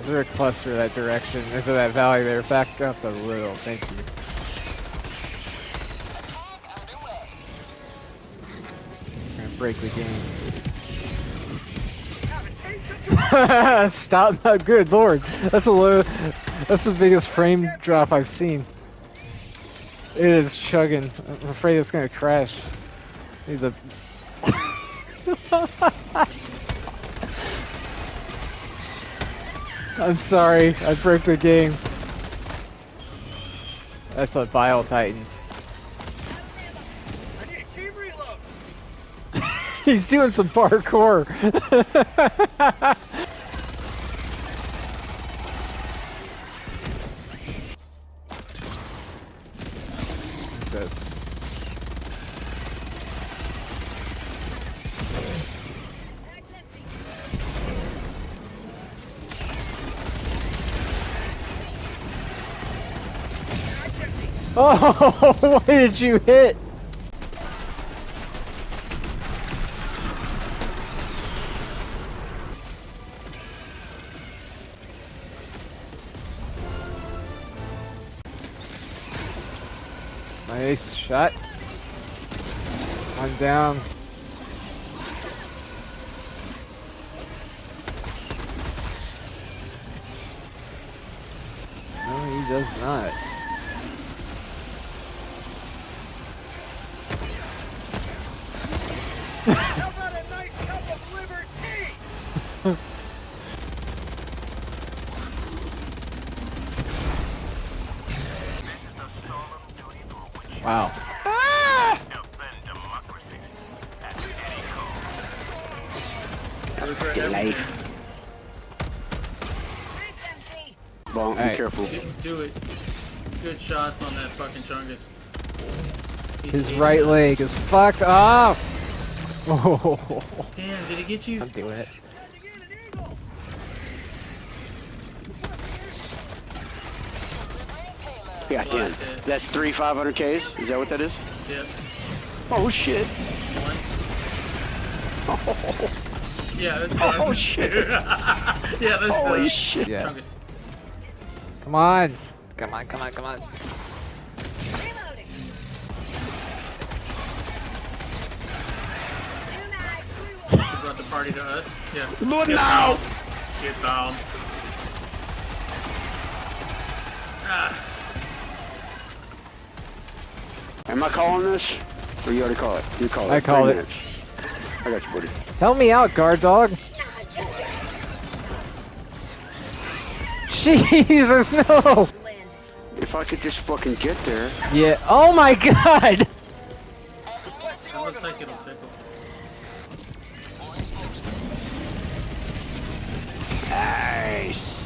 Is there a cluster that direction? Into that valley there? Back up a little, thank you. Break the game. Stop! Good lord, that's a low. That's the biggest frame drop I've seen. It is chugging. I'm afraid it's gonna crash. Need the. I'm sorry, I broke the game. That's a Bile Titan. He's doing some parkour. Oh, what did you hit? Nice shot. I'm down. No, he does not. Wow. Fucking life. Bon, be Alright. careful. Do it. Good shots on that fucking Chungus. His right leg is fucked off. Oh, Damn, did he get you? I'm doing it. Yeah, damn. That's three 500Ks? Is that what that is? Yep. Oh shit. One. Yeah, that's Oh, done. shit. yeah, that's Holy done. shit. Yeah. Come on. Come on, come on, come on. Party to us. Yeah. Look now! Get down. Ah, Am I calling this? Or you already call it? You call it. I called Three it. minutes. I got you, buddy. Help me out, guard dog. Jesus, no! If I could just fucking get there. Yeah. Oh my god! that looks like it'll tickle. Nice.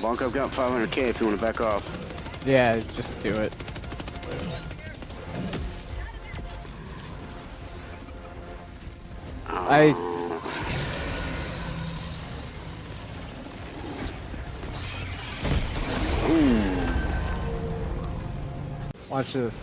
Bonk, I've got 500k if you want to back off. Yeah, just do it. Oh. I. Watch this.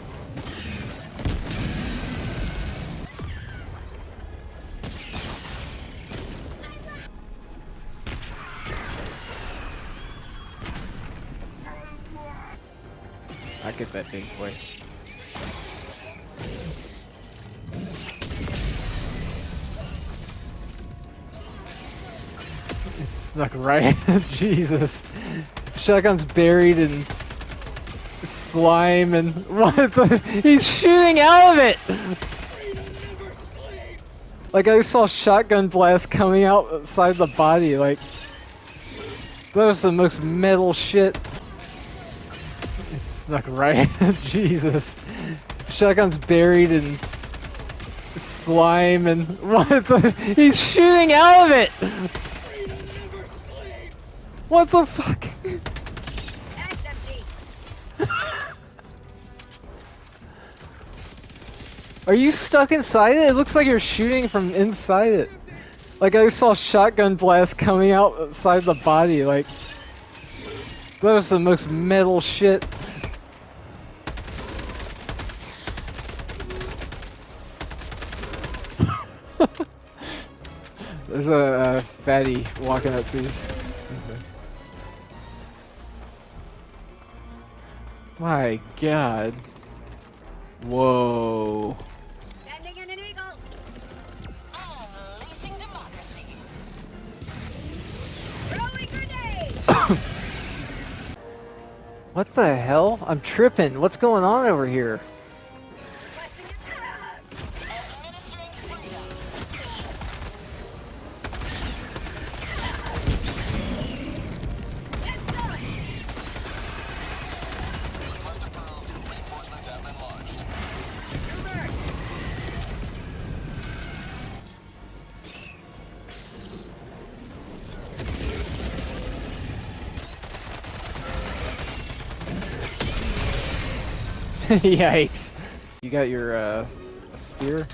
I get that big boy. It Snuck right. Jesus. Shotgun's buried in slime and what the? He's shooting out of it. Like I saw shotgun blast coming out outside the body. Like that was the most metal shit. It snuck right. Jesus. Shotgun's buried in slime and what the? He's shooting out of it. What the fuck? Are you stuck inside it? It looks like you're shooting from inside it. Like I saw shotgun blast coming out outside the body, like that was the most metal shit. There's a, fatty walking up to you. My god. Whoa. What the hell? I'm tripping. What's going on over here? Yikes. You got your uh, spear?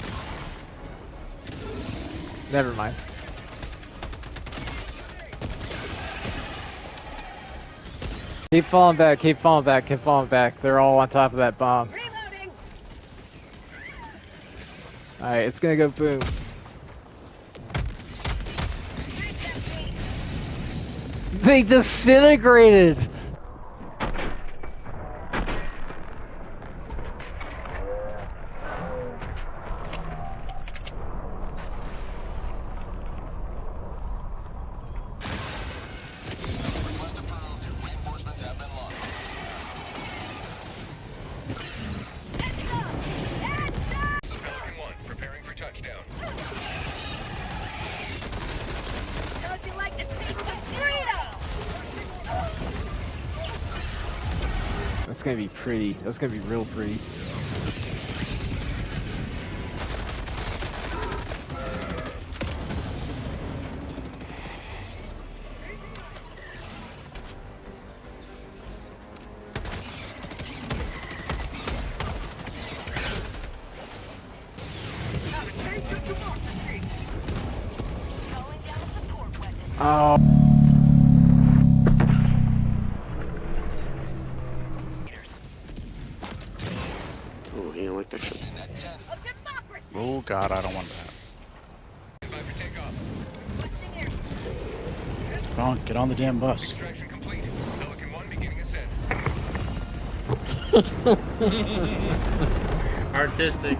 Never mind. Keep falling back, keep falling back, keep falling back. They're all on top of that bomb. Alright, it's gonna go boom. They disintegrated! Preparing for touchdown. How'd you like to taste some freedom? That's gonna be pretty. That's gonna be real pretty. Oh. Oh, he don't like that shit. Oh god, I don't want that. Stand by for takeoff. Switching air. Get on, get on the damn bus. Extraction complete. Pelican 1 beginning ascent. Artistic.